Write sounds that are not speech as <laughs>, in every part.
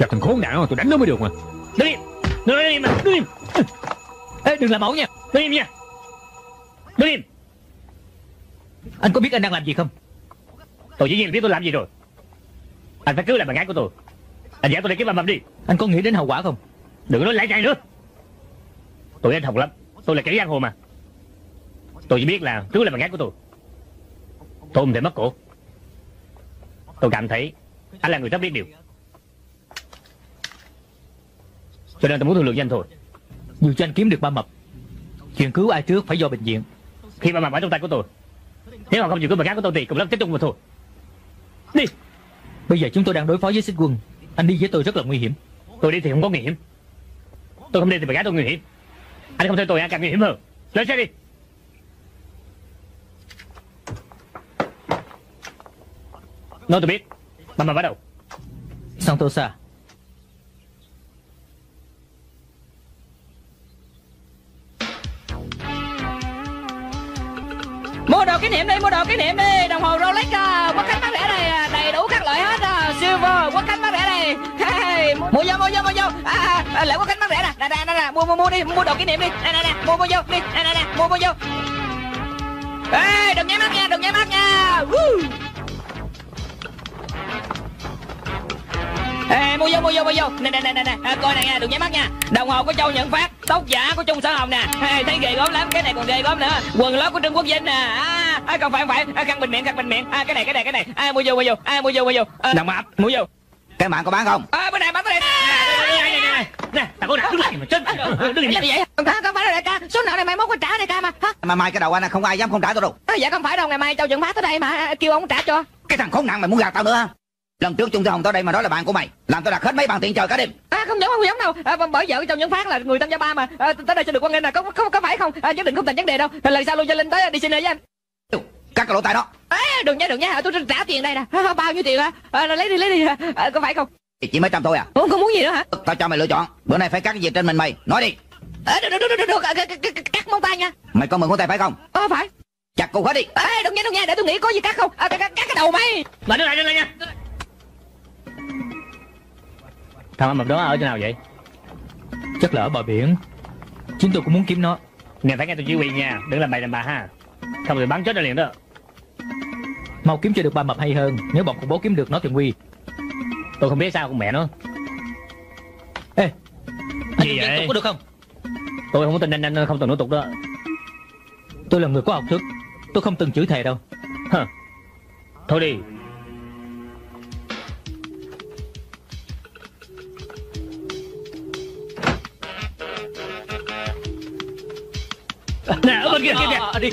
Gặp thằng khốn nạn tôi đánh nó mới được mà. Đứng im Đứng im Đứng im Ê đừng làm ẩu nha Đứng im nha. Đứng im Anh có biết anh đang làm gì không? Tôi dĩ nhiên biết tôi làm gì rồi. Anh phải cứu lại bạn gái của tôi. Anh giải tôi đi kiếm bà mầm đi. Anh có nghĩ đến hậu quả không? Đừng nói lại chạy nữa. Tôi anh hồng lắm Tôi là kẻ giang hồ mà. Tôi chỉ biết là cứu lại bạn gái của tôi. Tôi không thể mất cổ. Tôi cảm thấy Anh là người rất biết điều Cho nên tôi muốn thương lượng với anh thôi. Dù cho anh kiếm được ba mập, Chuyện cứu ai trước phải do bệnh viện. Khi ba mập ở trong tay của tôi, Nếu mà không chịu cứu bạn gái của tôi thì cùng lắm tiếp tục mà thôi. Đi. Bây giờ chúng tôi đang đối phó với xích quân. Anh đi với tôi rất là nguy hiểm. Tôi đi thì không có nguy hiểm. Tôi không đi thì bạn gái tôi nguy hiểm. Anh không theo tôi anh càng nguy hiểm hơn. Lên xe đi. Nói tôi biết. Bà mập ở đâu Santosa Mua đồ kỷ niệm đi, mua đồ kỷ niệm đi. Đồng hồ Rolex à, quốc khánh bán rẻ này à, Đầy đủ các loại hết à. Silver quốc khánh bán rẻ này. Hey, Mua vô, mua vô, mua vô. À, à, à Lễ quốc khánh bán rẻ nè, nè, nè, nè, nè Mua, mua, mua đi, mua đồ kỷ niệm đi. Nè, nè, nè, mua, mua vô, đi. Nè, nè, nè, mua, mua vô. Ê, đừng nháy mắt nha, đừng nháy mắt nha. Woo. Ê, mua vô, mua vô, mua vô. Nè, nè, nè, nè. À, coi này nha, đừng nháy mắt nha. Đồng hồ của Châu Nhận Phát Tóc giả của Trung Sở Hồng nè. Ê, thấy ghê gớm lắm, cái này còn ghê gớm nữa. Quần lót của Trương Quốc Vinh nè. À, à, không phải, không phải. À, Khăn bình miệng, khăn bình miệng. À, Cái này, cái này, cái này. À, Mua vô, mua vô, à, mua vô, mua vô. À, Đồng mập. Mua vô. Cái mạng có bán không? À, Bên này, bán cái này Nè, nè, nè Nè, thằng con nào đứng lại mà chết Đứng im vậy? Không, không phải đâu đại ca. Số nợ này mai mốt phải trả đại ca mà. Hả? Mà mai cái đầu anh không ai dám không trả tôi đâu. À, dạ không phải đâu. Ngày mai Châu Chuẩn Phát tới đây mà à, Kêu ông trả cho. Cái thằng khốn nạn mày muốn gạt tao nữa. hả Lần trước Trung Tư Hồng tới đây mà nói là bạn của mày. Làm tôi đặt hết mấy bằng tiền trời cả đêm. À không giống không giống đâu. À, bởi vợ Châu Chuẩn Phát là người tham gia ba mà. À, tới đây sẽ được quan nghênh là có, có có phải không? À, nhất định không thành vấn đề đâu. Lần sau luôn cho linh tới đi xin lỗi với anh. Cắt cái lỗ tai đó. À, đừng nha đừng nha tôi trả tiền đây nè. À, bao nhiêu tiền hả? À, lấy đi lấy đi. À, có phải không? Chỉ mấy trăm thôi à. Không, không muốn gì nữa hả? Tao cho mày lựa chọn. Bữa nay phải cắt cái gì trên mình mày. Nói đi. À, được, được, được, được, được. À, cắt móng tay nha. Mày có mượn ngón tay phải không? Ờ phải. Chặt cục hết đi. À, đừng nha đừng nha để tôi nghĩ có gì cắt không? À, cắt, cái đầu mày. Mà đứng lại, đứng lại nha Thằng mập đó ở chỗ nào vậy? Chắc là ở bờ biển. Chúng tôi cũng muốn kiếm nó. Nè phải nghe tôi chỉ huy nha. Đừng làm bậy làm bà ha. Không thì bắn chết ra liền đó. Mau kiếm cho được ba mập hay hơn. Nếu bọn khủng bố kiếm được nó thì nguy. Tôi không biết sao con mẹ nó. Ê Anh Gì vậy? tục có được không? Tôi không có tin anh anh không tuần thủ tục đó. Tôi là người có học thức. Tôi không từng chửi thề đâu. Hờ. Thôi đi đi.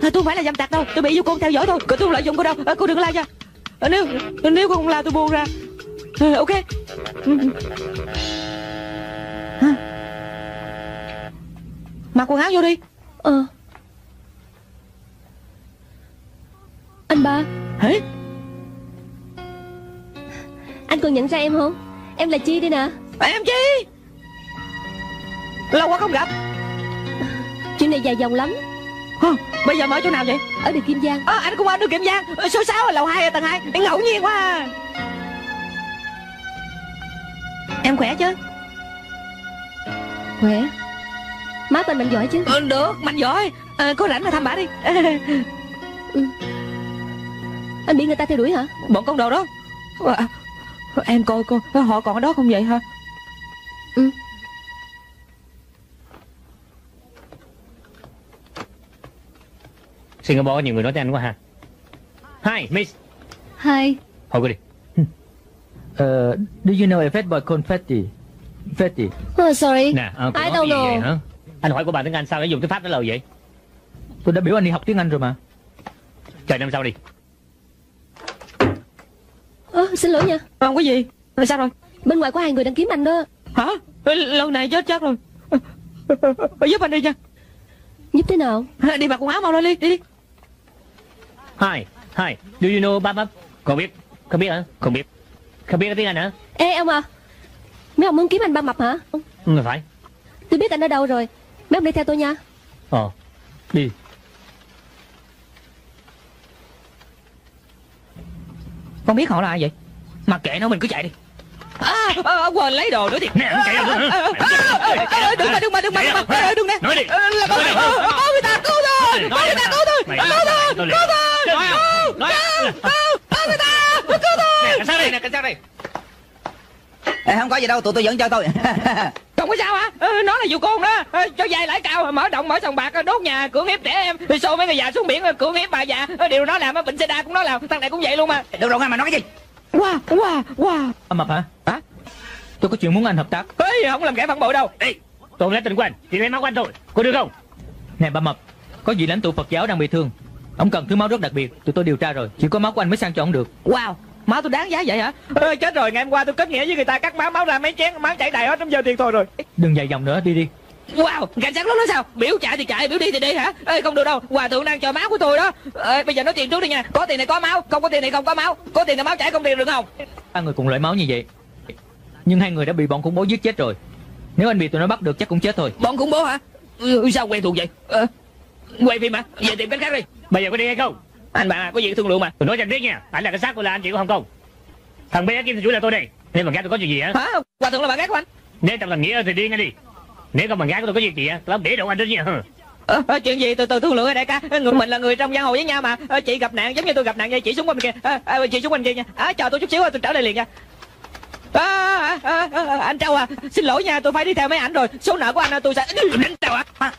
À, tôi không phải là dâm tặc đâu tôi bị vô con theo dõi thôi cô tôi không lợi dụng cô đâu. À, cô đừng la nha. À, nếu nếu cô không la tôi buông ra. À, ok. Hả? mặc quần áo vô đi. Ờ. Anh ba. Hả? Anh còn nhận ra em không? Em là Chi đây nè em chi! Lâu quá không gặp. Chuyện này dài dòng lắm. Hả? bây giờ mở chỗ nào vậy? Ở đường Kim Giang. À, anh cũng ở đường kiểm giang. Ờ, số 6 ở lầu 2 tầng 2 ngẫu nhiên quá à. em khỏe chứ? Khỏe. Má tên mạnh giỏi chứ? Ừ, được mạnh giỏi. À, có rảnh mà thăm bà đi. Anh bị người ta theo đuổi hả? Bọn con đồ đó. À, em coi coi họ còn ở đó không vậy hả Ừ. Singapore có nhiều người nói tiếng Anh quá ha. Hi Miss. Hai Hồi cô đi. <laughs> Ờ, Do you know a fat boy called Fatty? Fatty. Oh, Sorry. Nè cô I don't know. vậy hả? Anh hỏi của bà tiếng Anh sao? Để dùng tiếng Pháp trả lời vậy Tôi đã biểu anh đi học tiếng Anh rồi mà. Chờ năm sau đi. Ơ, Xin lỗi nha. Không có gì. Rồi sao rồi? Bên ngoài có hai người đang kiếm anh đó hả? Lâu này chết chắc rồi. Giúp anh đi nha. Giúp thế nào? Đi mặc quần áo mau lên đi đi đi. Hi Hi. Do you know Bab Bab Không biết. Không biết hả? Không biết. Không biết tiếng Anh hả? Ê ông à. Mấy ông muốn kiếm anh ba mập hả? Ừ phải. Tôi biết anh ở đâu rồi. Mấy ông đi theo tôi nha. Ờ Đi. Con biết họ là ai vậy? Mặc kệ nó mình cứ chạy đi À, à, quên lấy đồ nữa thì Nè, không chạy đâu nữa? Đừng mà, đừng mà, đừng mà, đừng mà, đừng nè. Nói đi. Ờ, Là đi. có người ta cứu tôi Có người ta cứu tôi Cứu tôi Cứu tôi Cứu Cứu Có người ta Cứu tôi. Cảnh sát đây, nè, cảnh sát đây Ê, không có gì đâu tụi tôi dẫn cho tôi. <laughs> Không có sao hả? Ờ, Nó là vụ côn đó. Ờ, Cho dây lãi cao Mở động mở sòng bạc Đốt nhà cưỡng hiếp trẻ em. Thì xô mấy người già xuống biển Cưỡng hiếp bà già. Ờ, Điều nó làm á, Bệnh seda cũng nó làm Thằng này cũng vậy luôn mà. Được rồi nghe mà nói cái gì Wow wow wow Ba Mập hả? Hả? Tôi có chuyện muốn anh hợp tác. Ê, không làm kẻ phản bội đâu. Ê, tôi lấy tình của anh. Chỉ lấy máu của anh thôi Có được không? Nè ba Mập, có vị lãnh tụ Phật giáo đang bị thương. Ông cần thứ máu rất đặc biệt, tụi tôi điều tra rồi. Chỉ có máu của anh mới sang cho ông được. Wow. Máu tôi đáng giá vậy hả? Ê, Chết rồi. Ngày hôm qua tôi kết nghĩa với người ta Cắt máu máu ra mấy chén Máu chảy đầy hết Trong giờ tiền thôi rồi. Đừng dài dòng nữa, đi đi. Wow Cảnh sát lúc đó sao? Biểu chạy thì chạy Biểu đi thì đi hả? Ê không được đâu Hòa thượng đang chờ máu của tôi đó. Ê bây giờ nói tiền trước đi nha. Có tiền này có máu Không có tiền này không có máu. Có tiền thì máu chảy không tiền được không? Ba người cùng loại máu như vậy. Nhưng hai người đã bị bọn khủng bố giết chết rồi. Nếu anh bị tụi nó bắt được chắc cũng chết thôi. Bọn khủng bố hả? Ừ, Sao quen thuộc vậy? Ờ, Quay phim hả? Về tìm cách khác đi. Bây giờ có đi hay không? Anh bạn à, có gì thương lượng mà? Tôi nói cho anh biết nha Anh là cảnh sát tôi là anh chị của Hồng Kông Thằng bé kia thì chủ là tôi đây. Nếu mà gái tôi có chuyện gì á Hả? Hòa thượng là bạn gái của anh. Nếu trong thằng Nghĩa thì đi ngay đi Nếu không bằng gái của tôi có việc gì á Tôi để đụng anh đó nha. Ờ, ờ, Chuyện gì? Từ từ thương lượng đại ca. Người Mình là người trong giang hồ với nhau mà. Ờ, Chị gặp nạn giống như tôi gặp nạn vậy Chị xuống bên kia. Ờ, ờ, Chị xuống bên kia nha. À, Chờ tôi chút xíu tôi trở lại liền nha. À, à, à, à, anh Châu à Xin lỗi nha tôi phải đi theo mấy ảnh rồi. Số nợ của anh à, tôi sẽ Đánh tao à.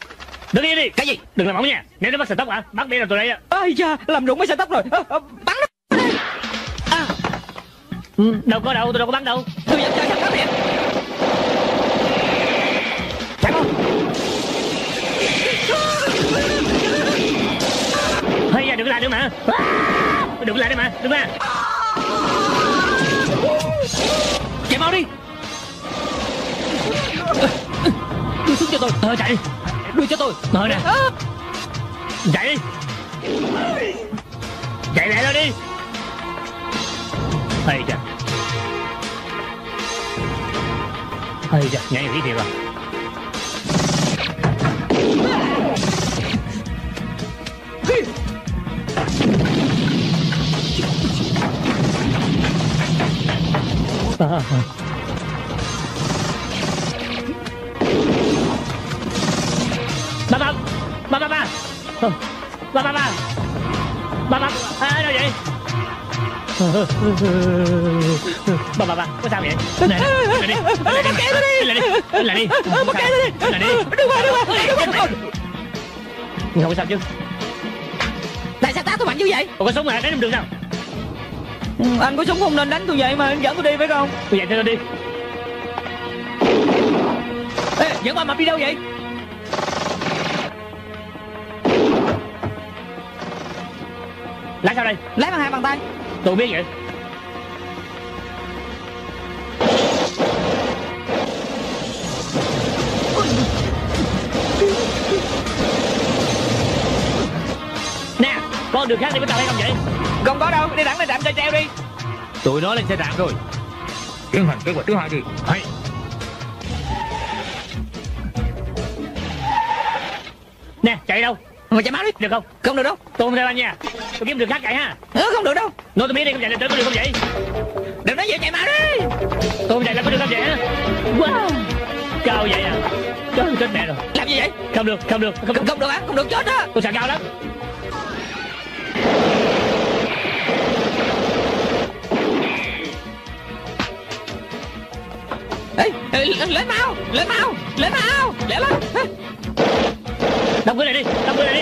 Đứng đi đi. Cái gì? Đừng làm ống nha. Nếu nó bắt sợi tóc hả? Bắt đi là tôi đây á. Da làm rụng mấy sợi tóc rồi. Ờ, ờ, Bắn nó. À, Đâu có đâu tôi đâu có bắt đâu. Tôi dẫn cho thằng phát hiện hây da đừng có lại nữa mà. Đừng có lại nữa mà, Đừng ra Chạy mau đi. Đưa xuống cho tôi. Ờ chạy đi. Đưa cho tôi. Ờ nè. Chạy đi. Chạy lại rồi đi. Hay da Hay da Nhảy phí thiệt à. Xa Ba ba ba ba ba ba ba ba ba ba à đâu vậy ba ba ba có sao vậy lại đi lại đi lại đi lại đi lại đi tôi đi này đi Đừng qua đừng qua đừng qua không sao chứ Tại sao tá tôi mạnh như vậy Ủa có súng hả đánh không được sao ừ, Anh có súng không nên đánh tôi vậy mà anh dẫn tôi đi phải không? Tôi dạy cho nó đi. Ê dẫn ba mập đi đâu vậy? Lái sao đây? Lấy bằng hai bàn tay. Tôi biết vậy. Nè con đường khác đi với tao hay không vậy? Không có đâu Đi thẳng lên trạm xe treo đi Tụi nó lên xe trạm rồi. Tiến hành kế hoạch thứ hai đi. hay. Nè chạy đâu? Mà chạy máu đi. Được không? Không được đâu. Tôi không theo anh nha tôi kiếm đường khác chạy ha. Ừ, Không được đâu. Nói tôi biết đi không chạy lên tới có được không vậy? Đừng nói vậy chạy máu đi. Tôi không chạy là có được không vậy hả? Wow. Cao vậy à? Chết chết mẹ rồi. Làm gì vậy? Không được không được. Không, Không, không được á Không được chết á. Tôi sợ cao lắm Ê, lên mau Lên mau Lên mau Lẹ lên. Đông đóng này đi đông cửa này đi.